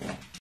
Yeah.